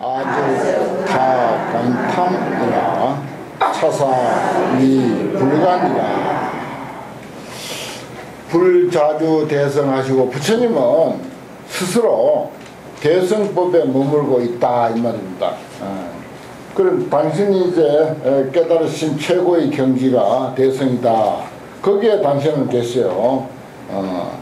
아주 다 간탐이라 차사이 불간이라 불자주 대성하시고 부처님은 스스로 대성법에 머물고 있다 이 말입니다. 어. 그럼 당신이 이제 깨달으신 최고의 경지가 대성이다. 거기에 당신은 계세요. 어.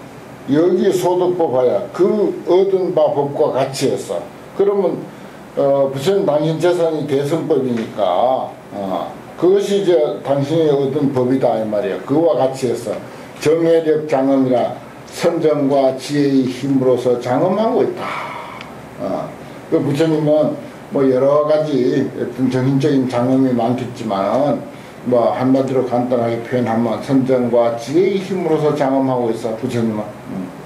여기 소득법 하야 그 얻은 바 법과 같이 해서 그러면 어, 부처님 당신 재산이 대성법이니까 어, 그것이 이제 당신이 얻은 법이다 이 말이야. 그와 같이 해서 정해력 장엄이라 선정과 지혜의 힘으로서 장엄하고 있다. 어. 그 부처님은 뭐 여러 가지 정신적인 장엄이 많겠지만 뭐 한마디로 간단하게 표현하면 선정과 지혜의 힘으로서 장엄하고 있어 부처님은. 음.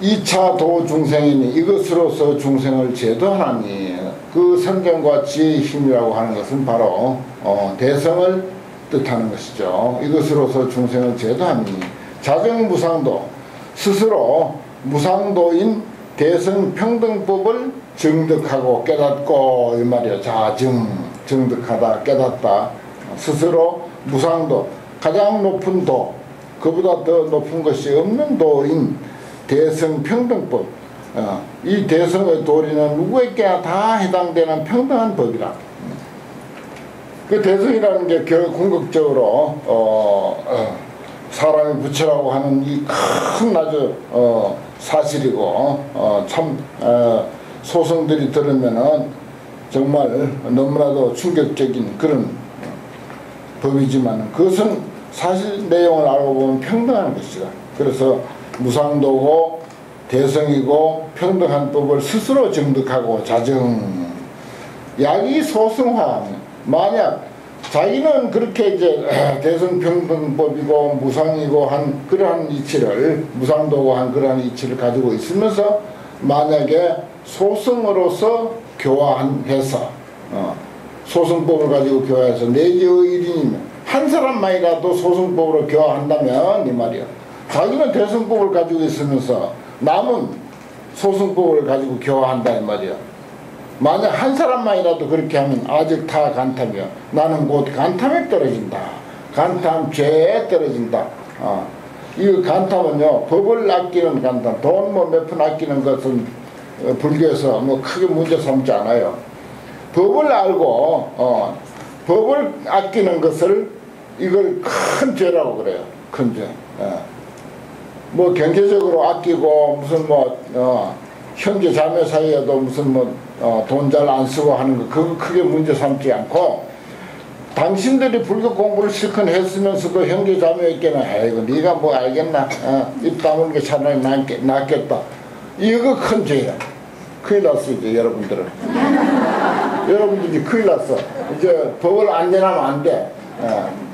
2차 도 중생이니 이것으로서 중생을 제도하나니 그 선정과 지혜의 힘이라고 하는 것은 바로 어, 대성을 뜻하는 것이죠. 이것으로서 중생을 제도하니 자정무상도 스스로 무상도인 대성평등법을 정득하고 깨닫고 이 말이야 자정 정득하다 깨닫다 스스로 무상도 가장 높은 도 그보다 더 높은 것이 없는 도인 대성평등법. 어, 이 대성의 도리는 누구에게나 다 해당되는 평등한 법이라. 그 대성이라는 게 궁극적으로 어, 어, 사람의 부처라고 하는 이 큰 아주 어, 사실이고 어, 참 어, 소성들이 들으면은 정말 너무나도 충격적인 그런 법이지만 그것은 사실 내용을 알고 보면 평등한 것이다. 그래서 무상도고 대성이고 평등한 법을 스스로 정득하고 자정 약이 소승화 만약 자기는 그렇게 이제 대성평등법이고 무상이고 한 그러한 이치를 무상도고 한 그러한 이치를 가지고 있으면서 만약에 소승으로서 교화해서 어, 소승법을 가지고 교화해서 내지의 일인이면 한 사람만이라도 소승법으로 교화한다면 이 말이야 자기는 대승법을 가지고 있으면서 남은 소승법을 가지고 교화한다 이 말이야 만약 한 사람만이라도 그렇게 하면 아직 다 간탐이야 나는 곧 간탐에 떨어진다. 간탐 죄에 떨어진다. 어. 이 간탐은요 법을 아끼는 간탐 돈 뭐 몇 푼 아끼는 것은 어, 불교에서 뭐 크게 문제 삼지 않아요. 법을 알고 어, 법을 아끼는 것을 이걸 큰 죄라고 그래요. 큰 죄. 어. 뭐 경제적으로 아끼고 무슨 뭐 어, 형제 자매 사이에도 무슨 뭐 어, 돈잘안 쓰고 하는 거 그거 크게 문제 삼지 않고 당신들이 불교 공부를 실컷 했으면서 그 형제 자매에게는 아이고 네가 뭐 알겠나? 어, 입 다물는 게 차라리 낫겠, 낫겠다. 이거 큰 죄야 큰일 났어 이제 여러분들은. 여러분들이 큰일 났어. 이제 법을 안 지나면 안돼. 어.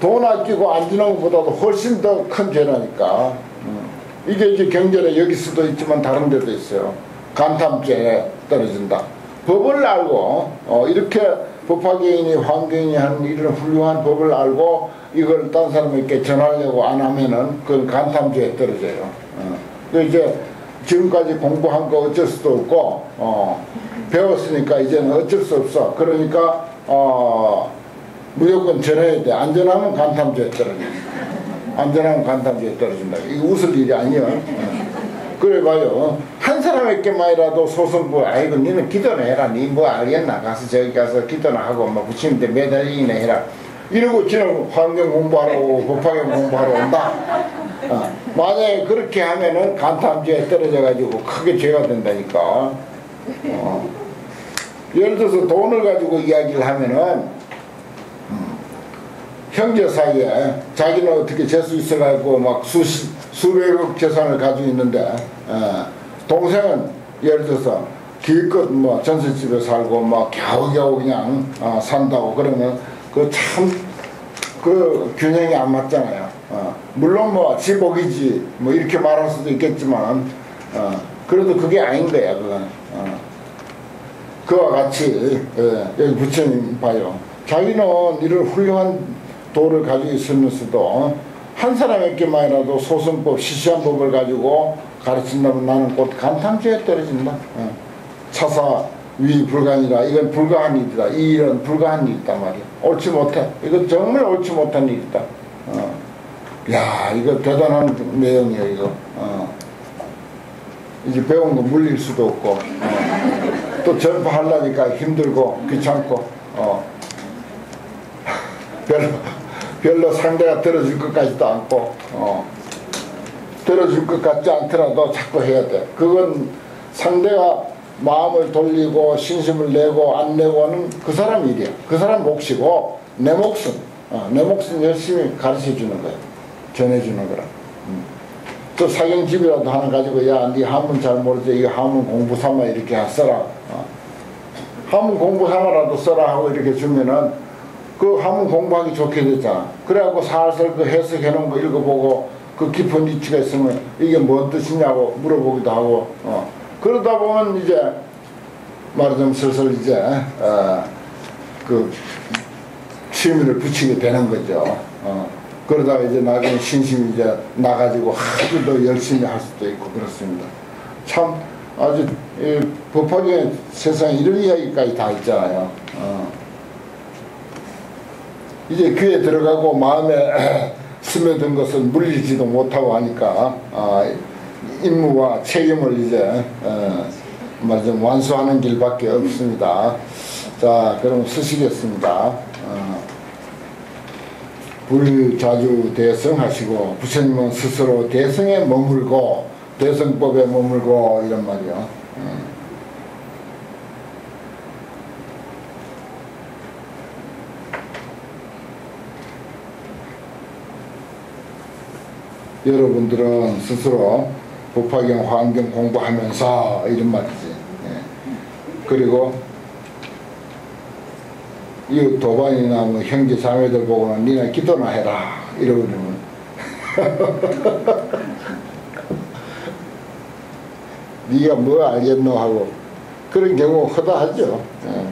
돈 아끼고 안 지는 것보다도 훨씬 더 큰 죄라니까. 음. 이게 이제 경전에 여기 수도 있지만 다른 데도 있어요. 간탐죄에 떨어진다. 법을 알고 어, 이렇게 법화계인이 환경이 하는 이런 훌륭한 법을 알고 이걸 딴 사람에게 전하려고 안 하면은 그건 간탐죄에 떨어져요. 어. 그 이제 지금까지 공부한 거 어쩔 수도 없고 어, 배웠으니까 이제는 어쩔 수 없어. 그러니까 어, 무조건 전해야 돼. 안전하면 간탐죄에 떨어져. 안전하면 간탐죄에 떨어진다. 이거 웃을 일이 아니야. 어. 그래 봐요. 한 사람에게만이라도 소송부 아이고 니는 기도나 해라. 니 뭐 알겠나. 가서 저기 가서 기도나 하고 뭐 부처님한테 매달리기나 해라. 이러고 지는 환경 공부하라고 법화경 공부하러 온다. 어. 만약에 그렇게 하면은 간탐죄에 떨어져 가지고 크게 죄가 된다니까. 어. 예를 들어서 돈을 가지고 이야기를 하면은 형제 사이에 자기는 어떻게 재수 있어가지고 막 수십, 수백억 재산을 가지고 있는데 에, 동생은 예를 들어서 길껏 뭐 전셋집에 살고 막 겨우겨우 그냥 어, 산다고 그러면 그참그 균형이 안 맞잖아요. 어, 물론 뭐 지복이지 뭐 이렇게 말할 수도 있겠지만 어, 그래도 그게 아닌 거야 그건. 어. 그와 같이 예, 여기 부처님 봐요. 자기는 이런 훌륭한 도를 가지고 있으면서도 한 사람에게만이라도 소승법, 시시한 법을 가지고 가르친다면 나는 곧 간탕죄에 떨어진다. 어. 차사 위 불가니라. 이건 불가한 일이다. 이 일은 불가한 일이다 말이야. 옳지 못해. 이건 정말 옳지 못한 일이다. 어. 야, 이거 대단한 내용이야, 이거. 어. 이제 배운 거 물릴 수도 없고, 어. 또 전파하려니까 힘들고, 귀찮고, 어. 별로, 별로 상대가 들어줄 것 같지도 않고, 어. 들어줄 것 같지 않더라도 자꾸 해야 돼. 그건 상대가 마음을 돌리고 신심을 내고 안 내고는 그 사람 일이야. 그 사람 몫이고 내 몫은 어, 내 몫은 열심히 가르쳐 주는 거야. 전해 주는 거라. 음. 또 사경집이라도 하나 가지고 야네 한문 잘 모르지 이거 한문 공부 삼아 이렇게 써라. 어. 한문 공부 삼아라도 써라 하고 이렇게 주면은 그 한문 공부하기 좋게 됐잖아. 그래갖고 살살 그 해석해 놓은 거 읽어보고 그 깊은 이치가 있으면 이게 뭔 뜻이냐고 물어보기도 하고 어. 그러다 보면 이제 말하자면 슬슬 이제 어, 그 취미를 붙이게 되는 거죠. 어. 그러다가 이제 나중에 신심이 이제 나가지고 아주 더 열심히 할 수도 있고 그렇습니다. 참 아주 이 법학의 세상에 이런 이야기까지 다 있잖아요. 어. 이제 귀에 들어가고 마음에 스며든 것은 물리지도 못하고 하니까 아, 임무와 책임을 이제 어, 말좀 완수하는 길밖에 없습니다. 자, 그럼 쓰시겠습니다. 어, 불자주 대성하시고 부처님은 스스로 대성에 머물고 대성법에 머물고 이런 말이요. 어. 여러분들은 스스로 법화경 환경 공부하면서 이런 말이지. 예. 그리고 이 도반이나 뭐 형제 자매들 보고는 니네 기도나 해라 이러고 그러면 네가 뭐 알겠노 하고 그런 경우 허다하죠. 예.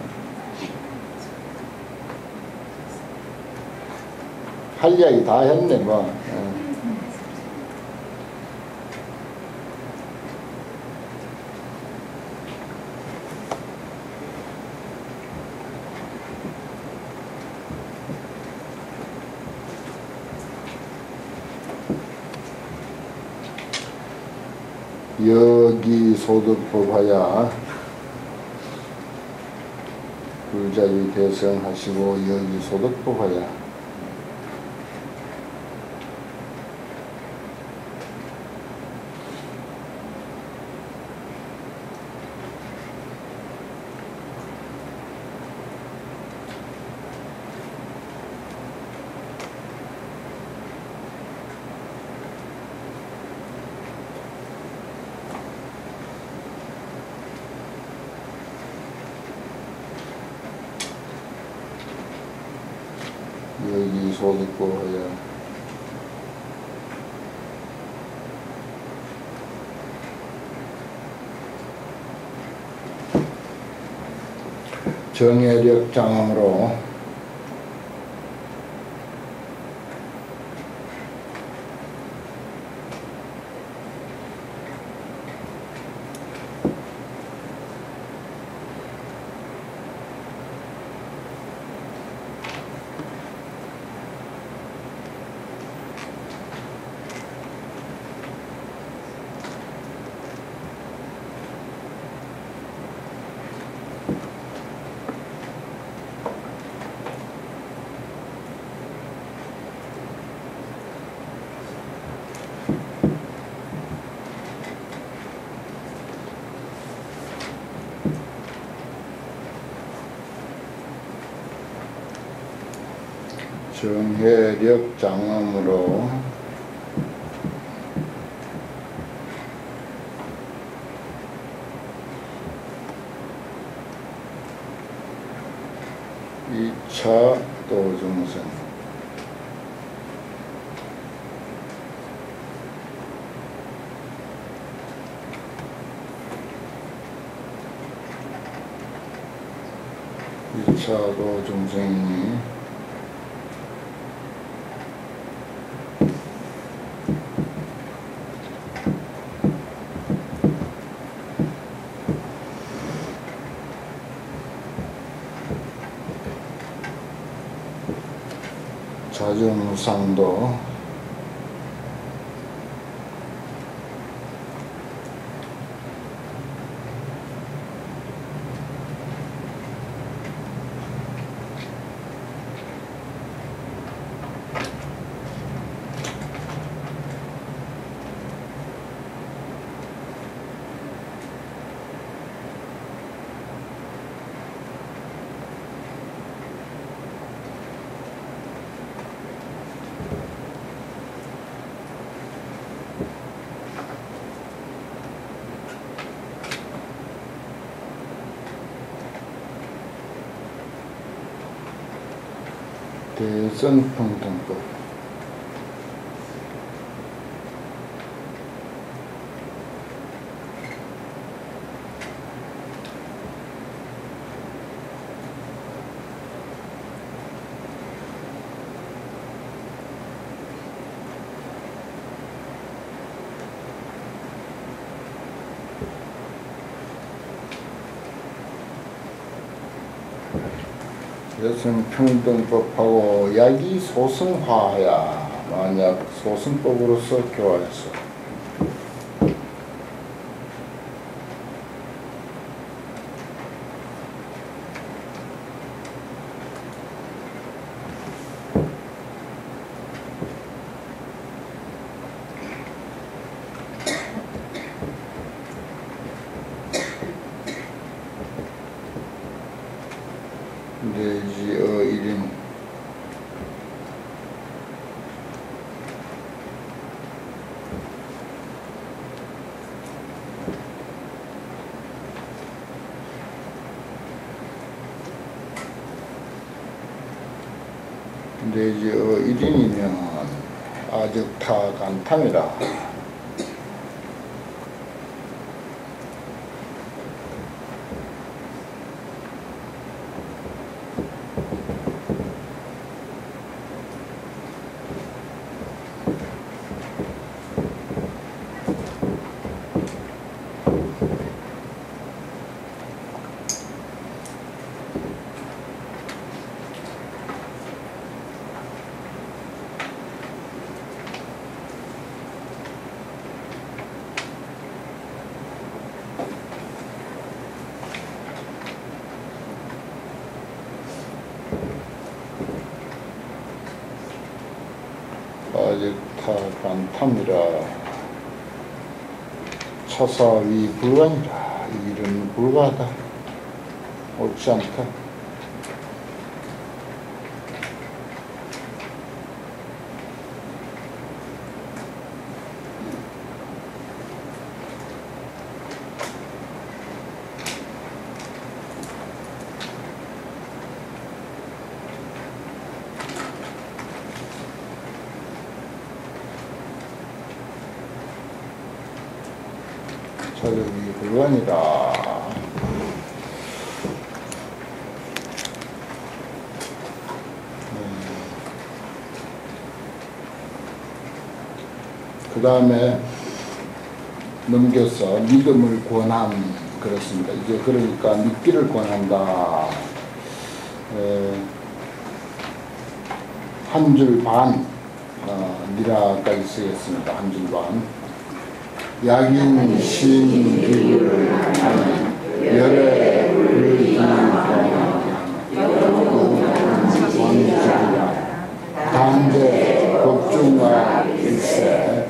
할 이야기 다 했네 뭐. 예. 여기 소득법하야 불자리 대성하시고 여기 소득법하야 여기 소득법하야 정해력 장엄으로 정해력 장엄으로 이차 도중생. 이차 도중생이 사주무상도 대선평 성평등법하고 약이 소승화야. 만약 소승법으로서 교화해서 내지 어 1인 내지 어 1인이면 아주 타간탐이라 아직 타간탐이라. 차사위 불가니라. 이 일은 불가하다. 옳지 않다 자격이 불가니라 그 다음에 넘겨서 믿음을 권함 그렇습니다. 이제 그러니까 믿기를 권한다. 한 줄 반, 어, 니라까지 쓰겠습니다. 한 줄 반. 약인 신기를 하는 열애 불기광 왕지라 단대 법중과 일세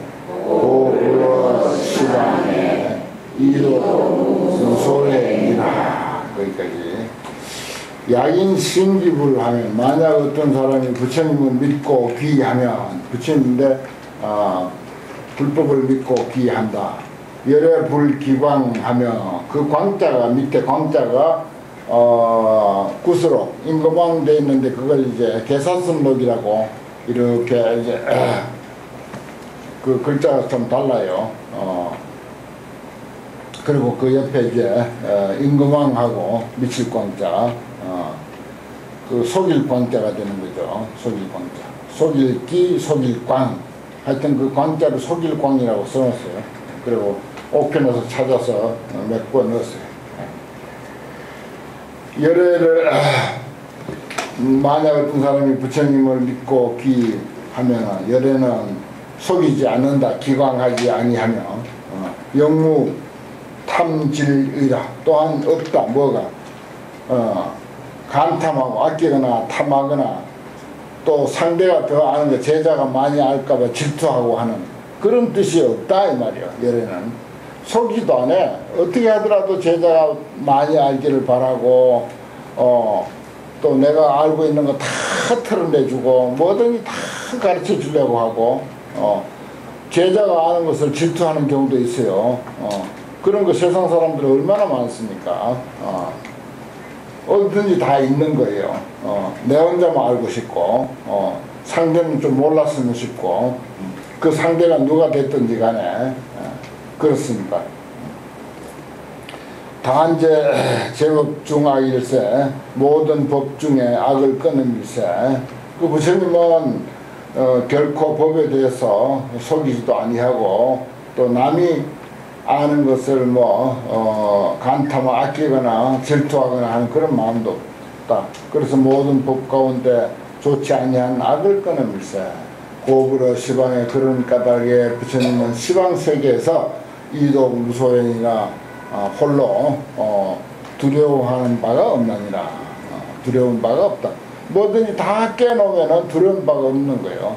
고불어 시방에 이도 소래니라 거기까지 약인 신기불 하면 만약 어떤 사람이 부처님을 믿고 귀하면 부처님인데 아, 불법을 믿고 귀한다. 열애 불기광하며 그 광자가 밑에 광자가 어 구스로 임금왕 돼 있는데 그걸 이제 개사슴록이라고 이렇게 이제 그 글자가 좀 달라요. 어 그리고 그 옆에 이제 어 임금왕하고 미칠 광자 어, 그 속일 광자가 되는 거죠. 속일 광자. 속일기 속일광 하여튼 그 광자를 속일광이라고 써놨어요. 그리고 옥편에서 찾아서 몇번 넣었어요. 열애를 음, 만약 어떤 사람이 부처님을 믿고 귀하면 열애는 속이지 않는다 기광하지 아니하며 어, 영무 탐질의라. 또한 없다. 뭐가? 어, 간탐하고 아끼거나 탐하거나 또 상대가 더 아는 거 제자가 많이 알까봐 질투하고 하는 그런 뜻이 없다 이 말이야. 열애는. 속이도 안해 어떻게 하더라도 제자가 많이 알기를 바라고 어, 또 내가 알고 있는 거 다 털어내주고 뭐든지 다 가르쳐 주려고 하고 어, 제자가 아는 것을 질투하는 경우도 있어요. 어, 그런 거 세상 사람들이 얼마나 많습니까 어. 어든지 다 있는 거예요. 어, 내 혼자만 알고 싶고 어, 상대는 좀 몰랐으면 싶고 그 상대가 누가 됐든지 간에 어, 그렇습니다. 단제 제법 중악일세 모든 법 중에 악을 끊는 일세 그 부처님은 어, 결코 법에 대해서 속이지도 아니하고 또 남이 아는 것을 뭐 어, 간탐 아끼거나 질투하거나 하는 그런 마음도 없다. 그래서 모든 법 가운데 좋지 아니한 악을 끊음일세. 고불어 시방에 그런 까닭에 부처님은 시방 세계에서 이독 무소행이나 어, 홀로 어, 두려워하는 바가 없나니라. 어, 두려운 바가 없다. 뭐든지 다 깨놓으면 두려운 바가 없는 거예요.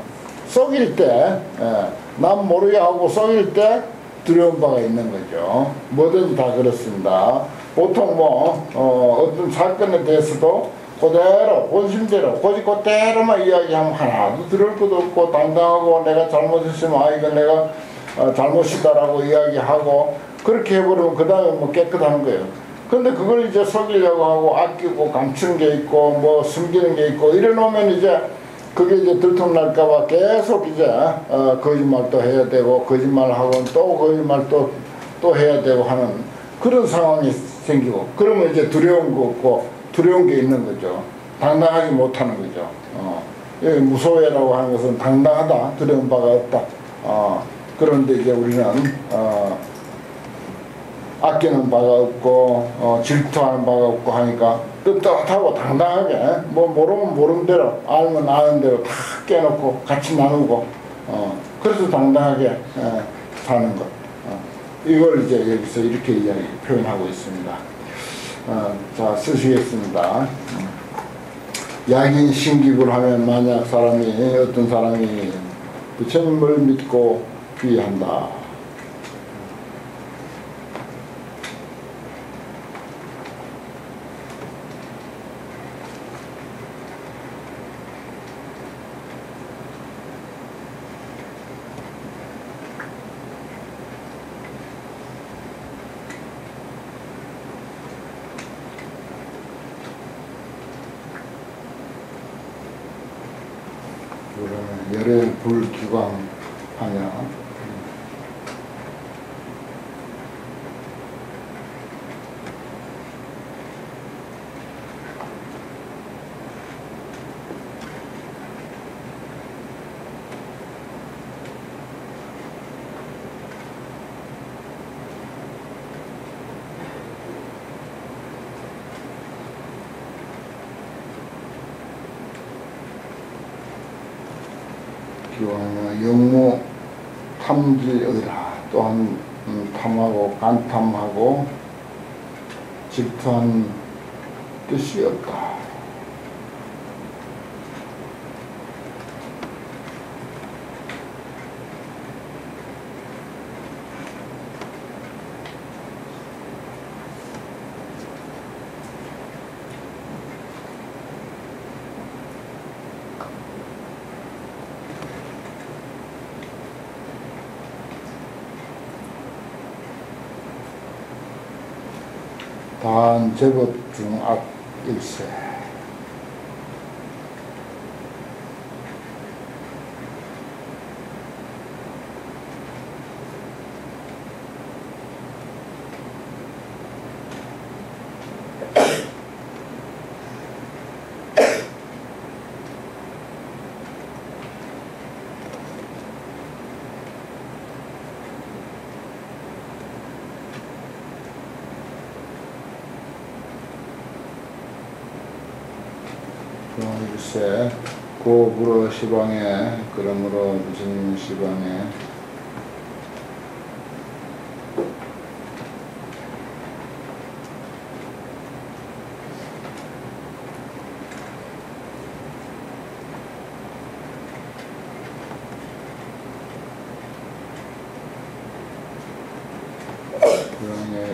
속일 때, 예, 남 모르게 하고 속일 때 두려운 바가 있는 거죠. 뭐든지 다 그렇습니다. 보통 뭐 어, 떤 사건에 대해서도 그대로 본심대로 고지 그대로만 이야기하면 하나도 들을 것도 없고 당당하고 내가 잘못했으면 아 이건 내가 어, 잘못이다라고 이야기하고 그렇게 해버리면 그 다음에 뭐 깨끗한 거예요. 근데 그걸 이제 속이려고 하고 아끼고 감추는 게 있고 뭐 숨기는 게 있고 이래 놓으면 이제 그게 이제 들통날까봐 계속 이제 어, 거짓말도 해야 되고 거짓말하고 또 거짓말 또, 또 해야 되고 하는 그런 상황이 생기고 그러면 이제 두려운 거 없고 두려운 게 있는 거죠. 당당하지 못하는 거죠. 어. 여기 무소외라고 하는 것은 당당하다 두려운 바가 없다. 어. 그런데 이제 우리는 어, 아끼는 바가 없고 어, 질투하는 바가 없고 하니까 떳떳하고 당당하게 뭐 모르면 모르는 대로 알면 아는 대로 다 깨놓고 같이 나누고 어, 그래서 당당하게 에, 사는 것 어, 이걸 이제 여기서 이렇게 이야기 표현하고 있습니다. 어, 자 쓰시겠습니다. 음. 약인 신기를 하면 만약 사람이 어떤 사람이 부처님을 믿고 귀한다. 열의 불기광하냐 기왕 영무 탐지의라 또한 음, 탐하고 간탐하고 질투한 뜻이 없다. 단 제법 중악 일세 일세 고불어 시방에 그러므로 무슨 시방에?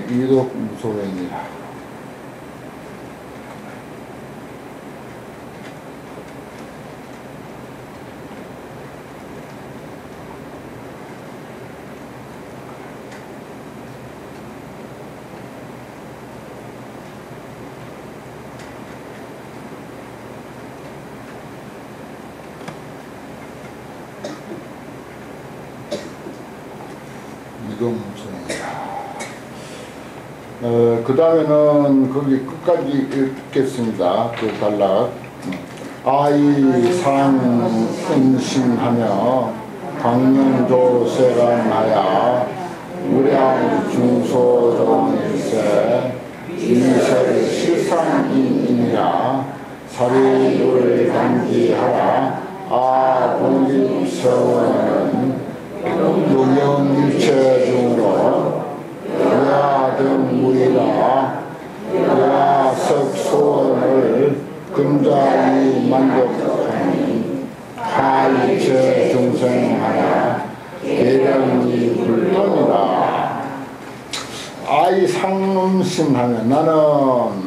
이독 무소행이라 이동 무소행이라 어, 그 다음에는 거기 끝까지 읽겠습니다. 그 단락. 아이 상은심하며 광명조세가 나야 무량 중소정일세 이설 실상이니라 사리를 단기하라 아 공립서원 은 용영일체 중으로 야등 무이라 야석소원을 금자이 만족하니 하일체 중생하나 계량이 불편이라 아이 상음신 하면 나는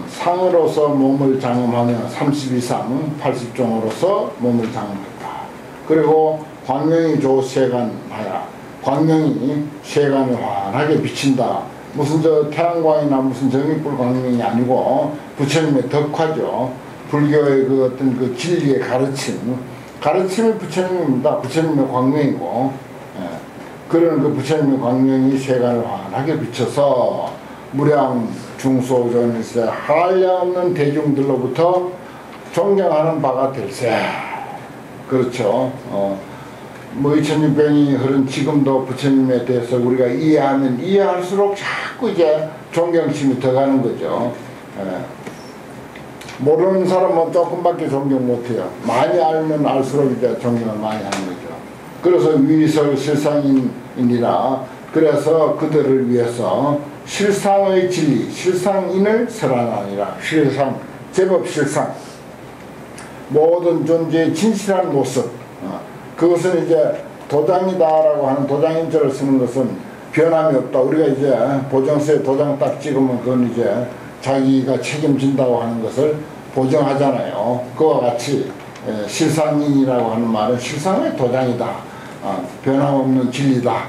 상으로서 몸을 장음하며 30 이상 80종으로서 몸을 장음했다. 그리고 광명이 조세간 하야 광명이 세간을 환하게 비친다. 무슨 저 태양광이나 무슨 정익불 광명이 아니고 부처님의 덕화죠. 불교의 그 어떤 그 진리의 가르침, 가르침이 부처님입니다. 부처님의 광명이고, 예. 그런 그 부처님의 광명이 세간을 환하게 비춰서 무량 중소전일세 한량없는 대중들로부터 존경하는 바가 될세. 그렇죠. 어. 뭐 2600년이 흐른 지금도 부처님에 대해서 우리가 이해하면 이해할수록 자꾸 이제 존경심이 더 가는 거죠. 예. 모르는 사람은 조금밖에 존경 못해요. 많이 알면 알수록 이제 존경을 많이 하는 거죠. 그래서 위설 실상인이라 그래서 그들을 위해서 실상의 진리, 실상인을 설하나니라. 실상, 제법 실상. 모든 존재의 진실한 모습. 어. 그것은 이제 도장이다라고 하는 도장인절을 쓰는 것은 변함이 없다. 우리가 이제 보정서에 도장 딱 찍으면 그건 이제 자기가 책임진다고 하는 것을 보정하잖아요. 그와 같이 실상인이라고 하는 말은 실상의 도장이다. 어, 변함없는 진리다.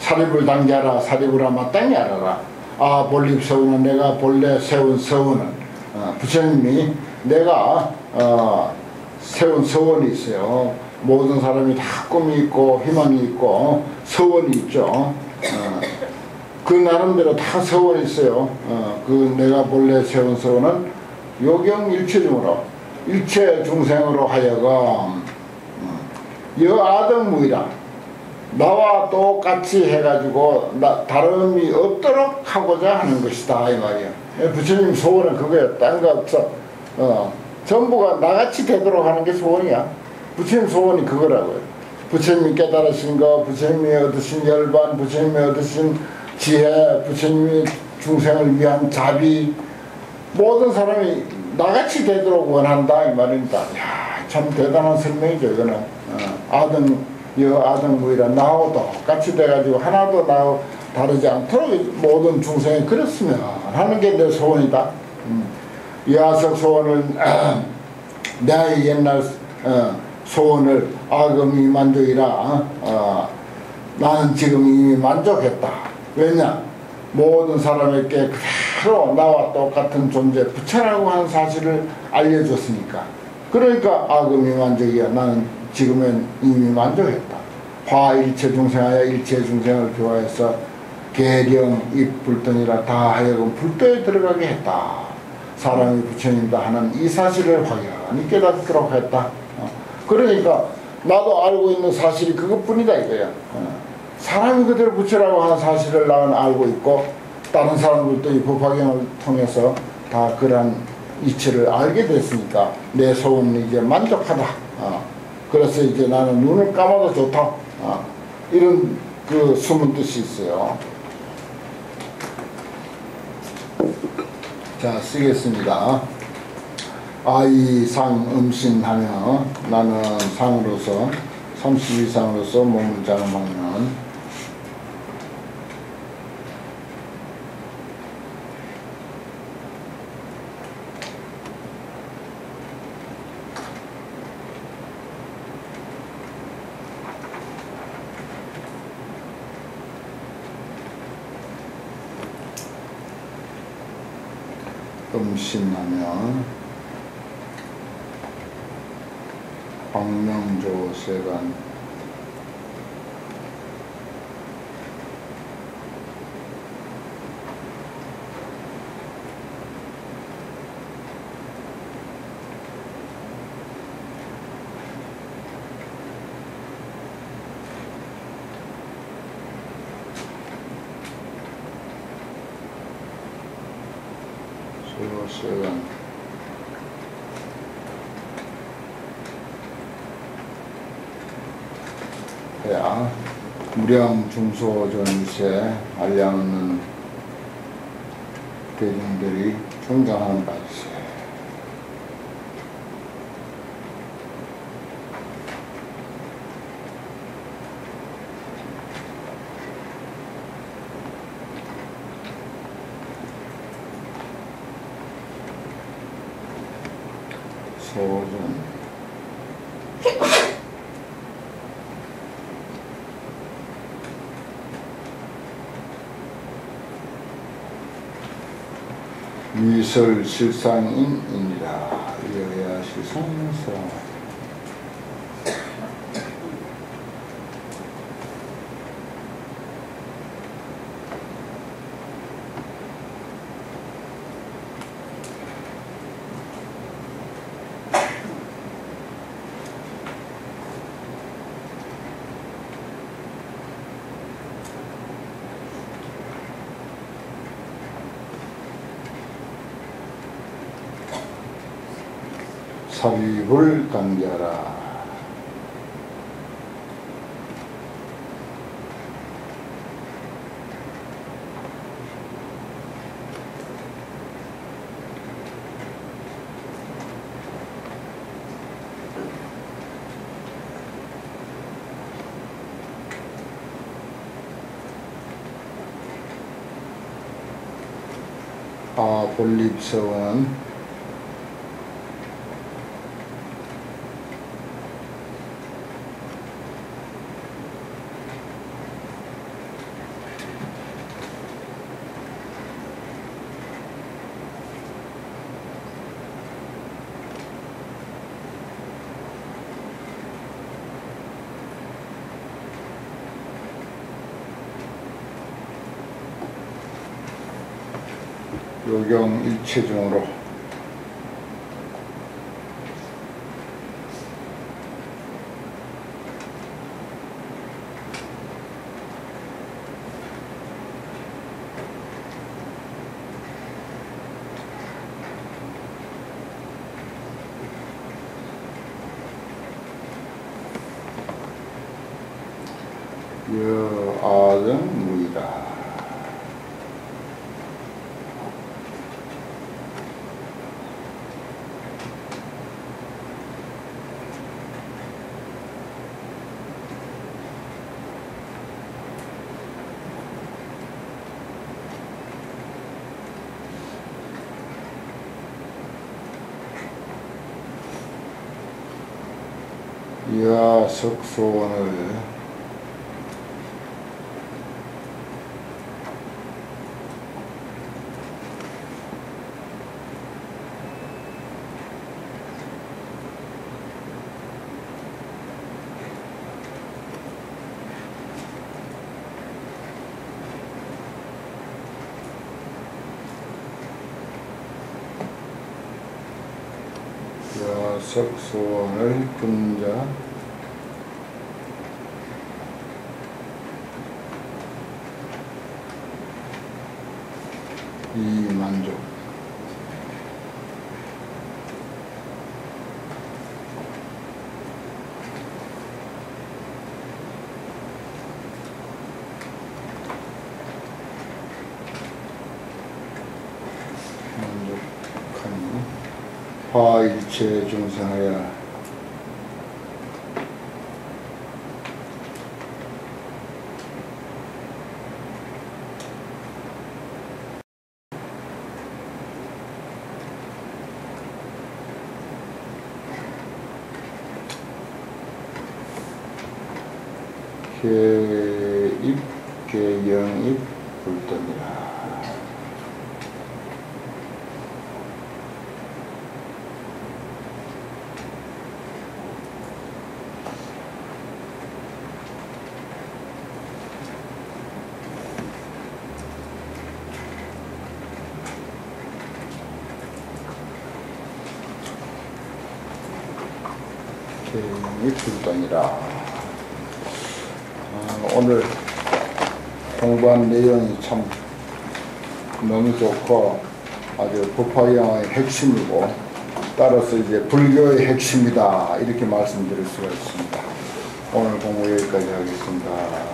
사립을 당겨라 사립을 마땅히 알아라. 아 본립서운은 내가 본래 세운 서운은 어, 부처님이 내가 어, 세운 서원이 있어요. 모든 사람이 다 꿈이 있고 희망이 있고 서원이 있죠. 어, 그 나름대로 다 서원이 있어요. 어, 그 내가 본래 세운 서원은 요경 일체중으로 일체 중생으로 하여금 여아등무이라 나와 똑같이 해가지고 나, 다름이 없도록 하고자 하는 것이다 이 말이야. 부처님 소원은 그거야. 딴거 없어. 어, 전부가 나같이 되도록 하는 게 소원이야. 부처님 소원이 그거라고요. 부처님이 깨달으신 거, 부처님이 얻으신 열반, 부처님이 얻으신 지혜, 부처님이 중생을 위한 자비, 모든 사람이 나같이 되도록 원한다 이 말입니다. 야, 참 대단한 설명이죠 이거는. 어, 아등 여 아등 무이라 나하고 똑같이 돼가지고 하나도 나하고 다르지 않도록 모든 중생이 그랬으면 하는 게 내 소원이다. 음. 야석 소원은 내 옛날 어, 소원을 아금이 만족이라 어, 나는 지금 이미 만족했다. 왜냐? 모든 사람에게 그대로 나와 똑같은 존재 부처라고 하는 사실을 알려줬으니까. 그러니까 아금이 만족이야. 나는 지금은 이미 만족했다. 화 일체 중생하여 일체 중생을 교화해서 계령, 입, 불등이라 다 하여금 불도에 들어가게 했다. 사람이 부처님다 하는 이 사실을 확연히 깨닫도록 했다. 그러니까 나도 알고 있는 사실이 그것뿐이다 이거야. 어. 사람이 그대로 부처라고 하는 사실을 나는 알고 있고 다른 사람들도 이 법화경을 통해서 다 그러한 이치를 알게 됐으니까 내 소원은 이제 만족하다. 어. 그래서 이제 나는 눈을 감아도 좋다. 어. 이런 그 숨은 뜻이 있어요. 자, 쓰겠습니다. 아이 상 음신하며 나는 상으로서 32상으로서 몸을 장음하면 음신하면 광명조 세간 조세간 해야 무량 중소전세 알량없는 대중들이 성장하는 것이 소전 위설 실상인이라 이어야 실상사 삽입을 당겨라. 아, 본립서원 요경 일체중으로. 여 아등 무이다. 이하 석소원을 야석소원을 분자 이 만족. 만족하니 화일체 중생하여 개입, 개영입, 불던이라. 개입, 불던이라. 아, 오늘 공부한 내용이 참 너무 좋고 아주 법화영의 핵심이고 따라서 이제 불교의 핵심이다 이렇게 말씀드릴 수가 있습니다. 오늘 공부 여기까지 하겠습니다.